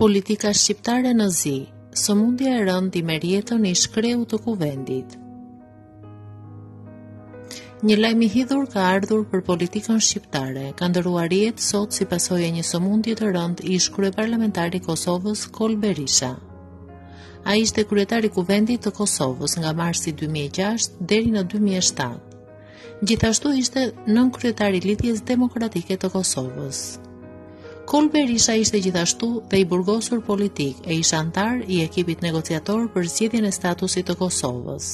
Politika shqiptare në zi, sëmundja e rëndë i merr jetën ish-kreut të Kuvendit. Një lajm i hidhur ka ardhur për politikën shqiptare, ka ndërruar jetë sot si pasojë e një sëmundjeje të rëndë ish-kryeparlamentari i Kosovës Kolë Berisha. Ai ishte kryetar i Kuvendit të Kosovës nga marsi 2006 deri në 2007. Gjithashtu ishte nënkryetar i Lidhjes Demokratike të Kosovës. Kolë Berisha ishte gjithashtu dhe i burgosur politik e ish-anëtar i ekipit negociator për zgjedhjen e statusit të Kosovës.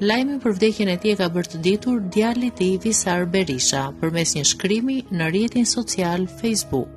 Lajmin për vdekjen e tij e ka bërë të ditur djali i tij Visar Berisha përmes një shkrimi në rrjetin social Facebook.